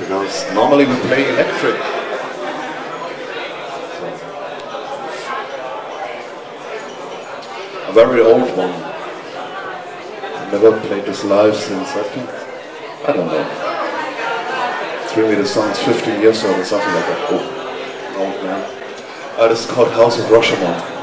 because normally we play electric. A very old one. Never played this live since I think I don't know. It's really the song's 15 years old or something like that. Oh, old man. Uh, this is called House of Rushammon.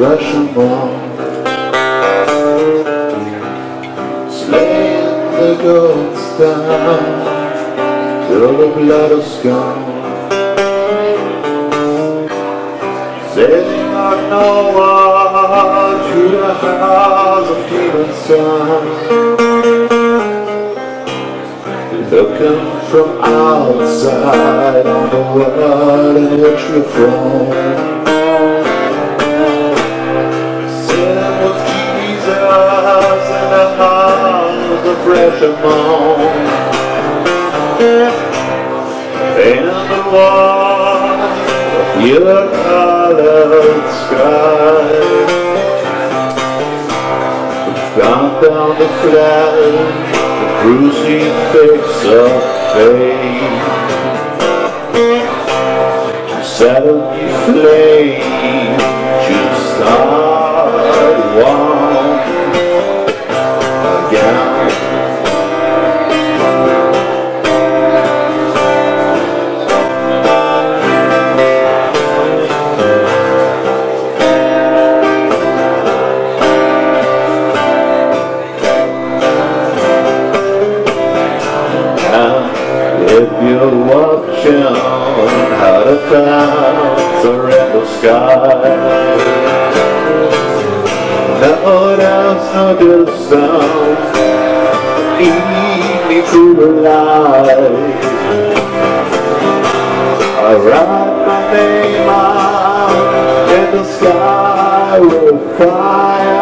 Russian ball Slaying the gods down Till the blood is gone Sailing on Noah Through the house of human sun Looking from outside On the world in which we're from the fresh moan In the warmth your colored sky. Down down the flat, flatten crucifix of fate Suddenly flame just start other sound Lead me through the light I write my name out in the sky will fire.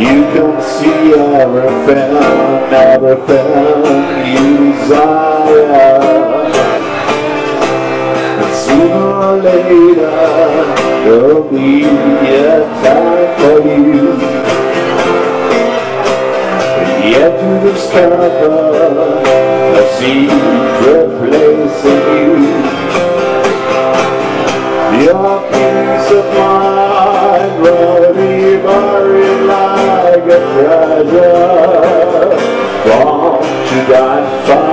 You can see everything Everything you desire. Sooner or later. discover a secret place in you. Your peace of mind will be buried like a treasure. Won't you die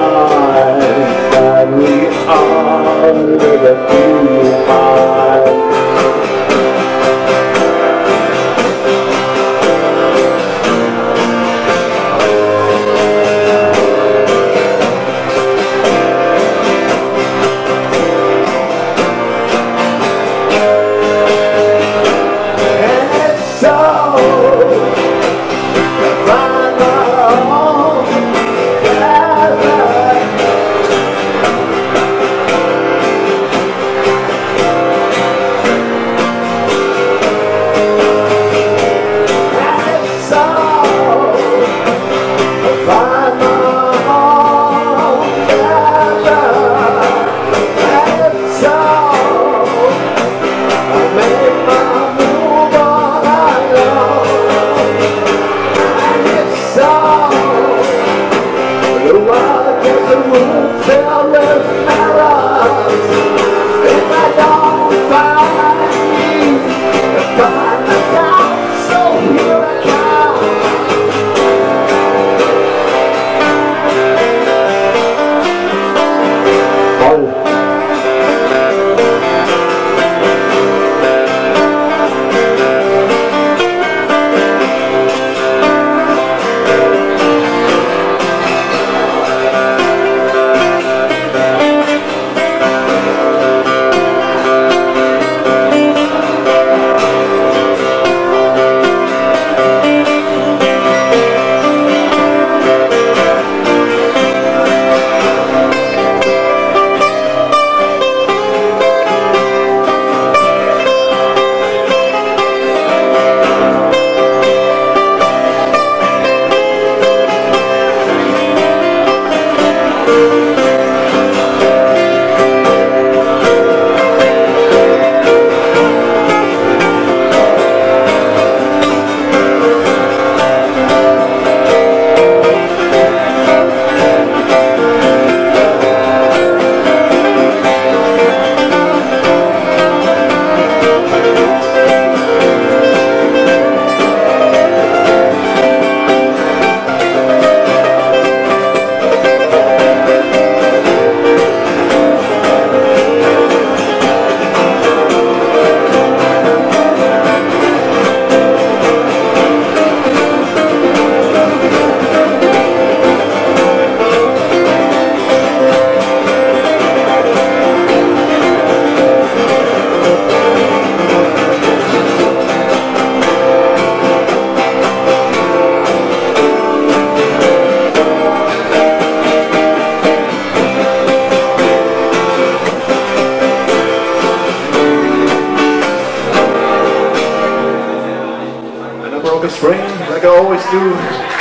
spring like I always do.